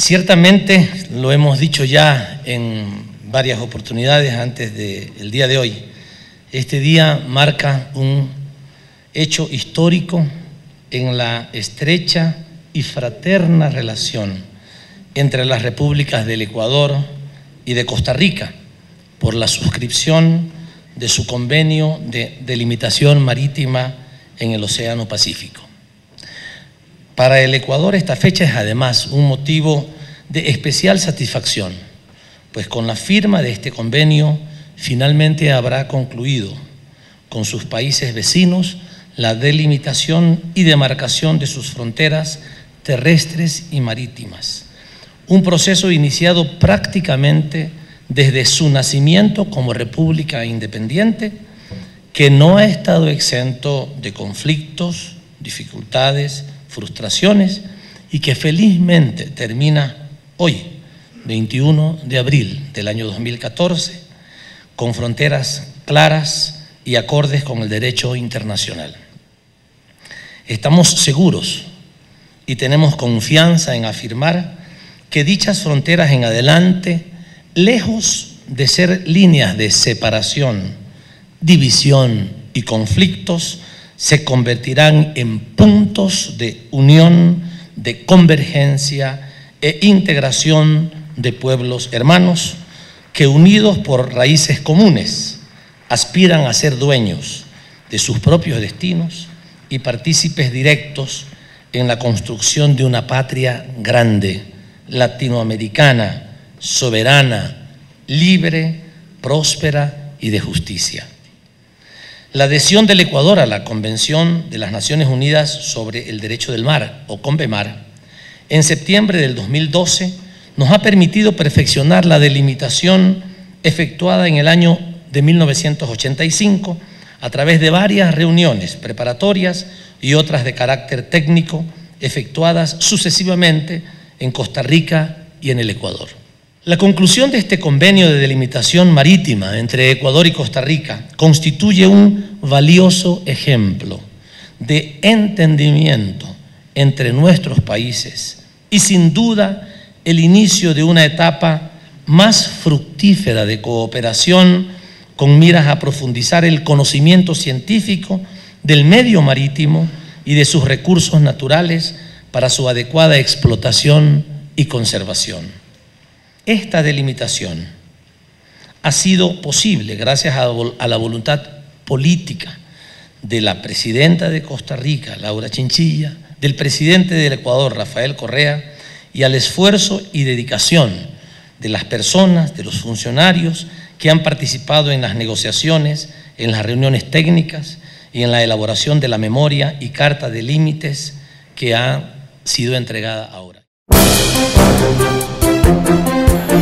Ciertamente, lo hemos dicho ya en varias oportunidades antes del día de hoy, este día marca un hecho histórico en la estrecha y fraterna relación entre las repúblicas del Ecuador y de Costa Rica por la suscripción de su convenio de delimitación marítima en el Océano Pacífico. Para el Ecuador esta fecha es además un motivo de especial satisfacción, pues con la firma de este convenio finalmente habrá concluido con sus países vecinos la delimitación y demarcación de sus fronteras terrestres y marítimas. Un proceso iniciado prácticamente desde su nacimiento como república independiente, que no ha estado exento de conflictos, dificultades, frustraciones y que felizmente termina hoy, 21 de abril del año 2014, con fronteras claras y acordes con el derecho internacional. Estamos seguros y tenemos confianza en afirmar que dichas fronteras en adelante, lejos de ser líneas de separación, división y conflictos, se convertirán en puntos de unión, de convergencia e integración de pueblos hermanos que unidos por raíces comunes aspiran a ser dueños de sus propios destinos y partícipes directos en la construcción de una patria grande, latinoamericana, soberana, libre, próspera y de justicia. La adhesión del Ecuador a la Convención de las Naciones Unidas sobre el Derecho del Mar, o CONVEMAR, en septiembre del 2012 nos ha permitido perfeccionar la delimitación efectuada en el año de 1985 a través de varias reuniones preparatorias y otras de carácter técnico efectuadas sucesivamente en Costa Rica y en el Ecuador. La conclusión de este convenio de delimitación marítima entre Ecuador y Costa Rica constituye un valioso ejemplo de entendimiento entre nuestros países y sin duda el inicio de una etapa más fructífera de cooperación con miras a profundizar el conocimiento científico del medio marítimo y de sus recursos naturales para su adecuada explotación y conservación. Esta delimitación ha sido posible gracias a, la voluntad política de la presidenta de Costa Rica, Laura Chinchilla, del presidente del Ecuador, Rafael Correa, y al esfuerzo y dedicación de las personas, de los funcionarios que han participado en las negociaciones, en las reuniones técnicas y en la elaboración de la memoria y carta de límites que ha sido entregada ahora. Música